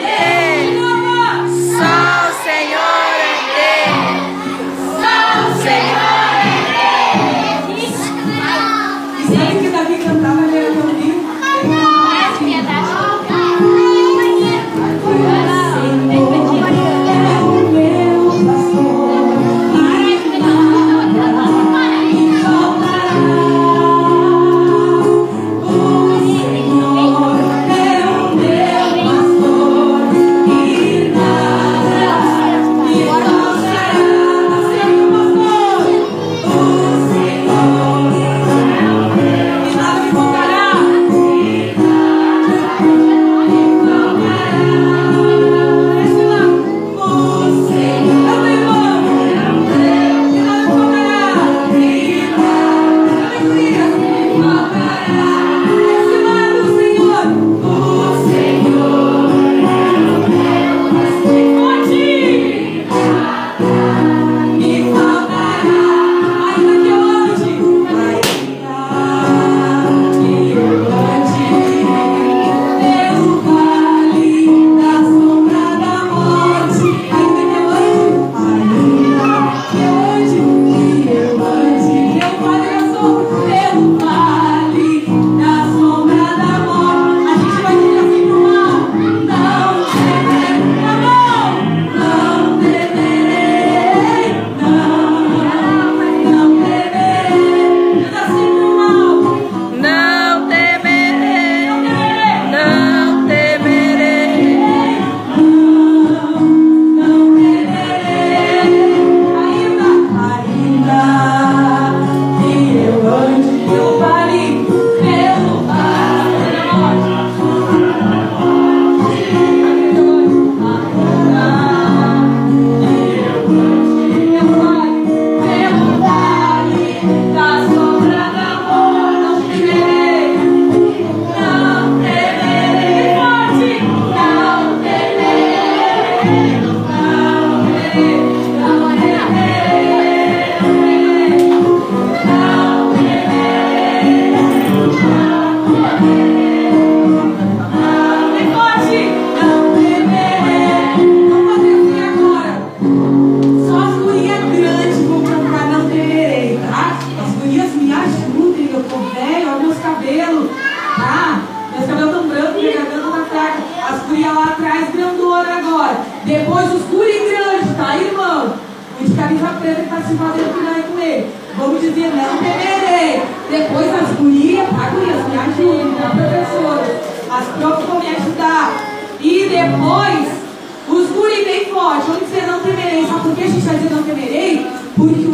Yeah. Senhor agora. Depois os e grande, tá, irmão? O de camisa preta que tá se fazendo final com ele. Vamos dizer, não temerei. Depois as gurias, tá, gurias, me ajudem, tá, professora? As profs vão me ajudar. E depois, os guri bem forte. Onde você não temerei? Sabe por que a gente tá vai dizer não temerei? Porque